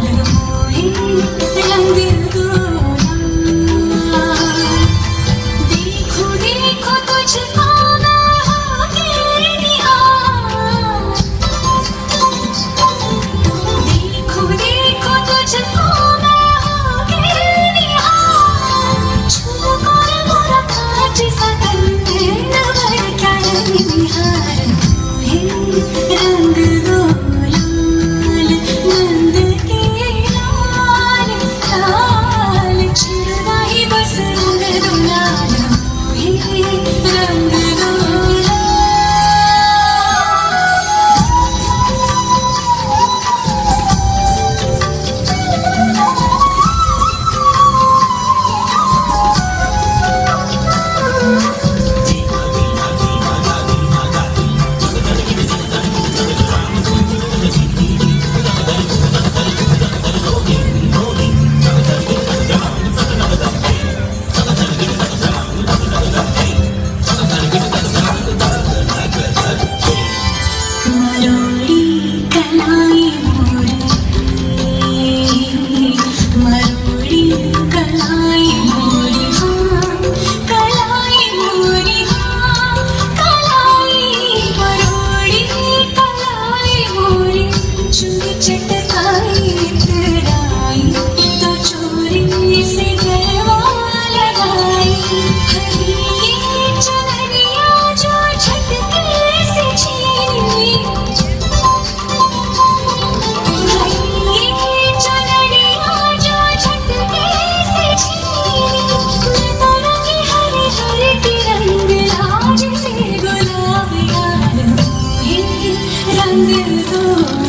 不一样 Hallelujah.